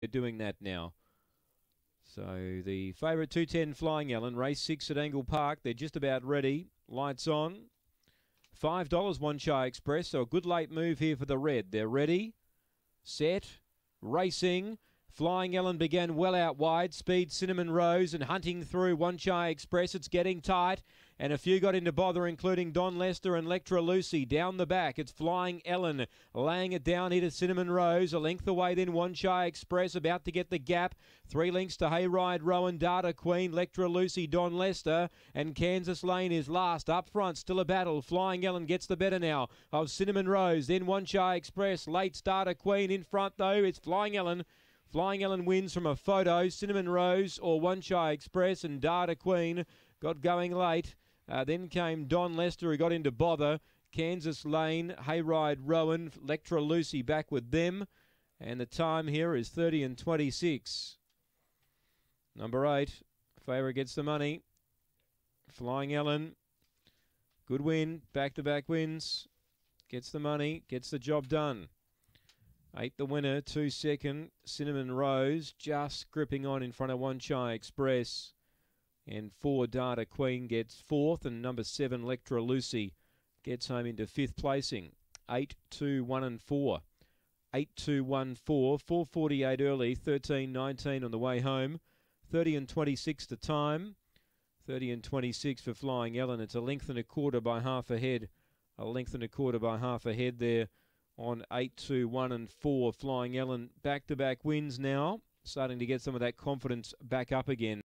They're doing that now. So the favourite 210 Flying Ellen, race six at Angle Park. They're just about ready. Lights on. $5 One Chai Express. So a good late move here for the red. They're ready, set, racing. Flying Ellen began well out wide. Speed Cinnamon Rose and hunting through One Chai Express. It's getting tight. And a few got into bother, including Don Lester and Lectra Lucy. Down the back, it's Flying Ellen laying it down here to Cinnamon Rose. A length away, then One Chai Express about to get the gap. Three links to Hayride Rowan, Data Queen, Lectra Lucy, Don Lester, and Kansas Lane is last. Up front, still a battle. Flying Ellen gets the better now of Cinnamon Rose. Then One Chai Express, late starter Queen in front though. It's Flying Ellen. Flying Ellen wins from a photo. Cinnamon Rose or One Chai Express and Data Queen got going late. Uh, then came Don Lester who got into bother. Kansas Lane, Hayride Rowan, Lectra Lucy back with them. And the time here is 30 and 26. Number eight, favourite gets the money. Flying Ellen, good win, back to back wins. Gets the money, gets the job done. Eight the winner, two second. Cinnamon Rose just gripping on in front of One Chai Express. And four Data Queen gets fourth, and number seven Lectra Lucy gets home into fifth placing. Eight, two, one, and four. Eight, two, one, four. Four forty-eight early. Thirteen, nineteen on the way home. Thirty and twenty-six to time. Thirty and twenty-six for Flying Ellen. It's a length and a quarter by half a head. A length and a quarter by half a head there on 8 2 1 and 4 flying ellen. Back to back wins now starting to get some of that confidence back up again